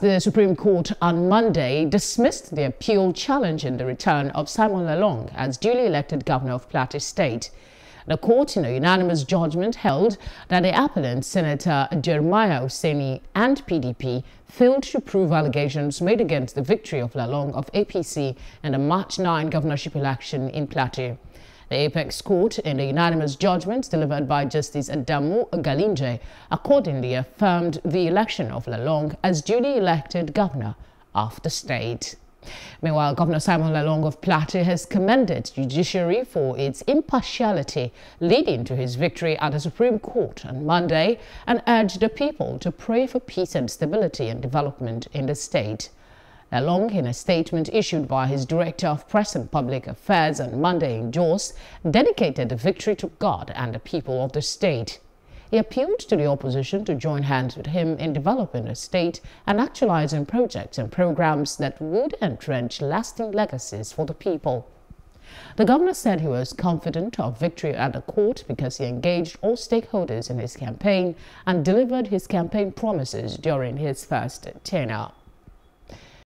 The Supreme Court on Monday dismissed the appeal challenging the return of Simon Lalong as duly elected governor of Plateau State. The court, in a unanimous judgment, held that the appellant, Senator Jeremiah Useni and PDP, failed to prove allegations made against the victory of Lalong of APC in the March 9 governorship election in Plateau. The Apex Court, in the unanimous judgment delivered by Justice Adamu Galinje, accordingly affirmed the election of Lalong as duly elected governor of the state. Meanwhile, Governor Simon Lalong of Plateau has commended judiciary for its impartiality leading to his victory at the Supreme Court on Monday and urged the people to pray for peace and stability and development in the state. Lalong, mm-hmm. in a statement issued by his Director of Press and Public Affairs on Monday in Jos, dedicated the victory to God and the people of the state. He appealed to the opposition to join hands with him in developing the state and actualizing projects and programs that would entrench lasting legacies for the people. The governor said he was confident of victory at the court because he engaged all stakeholders in his campaign and delivered his campaign promises during his first tenure.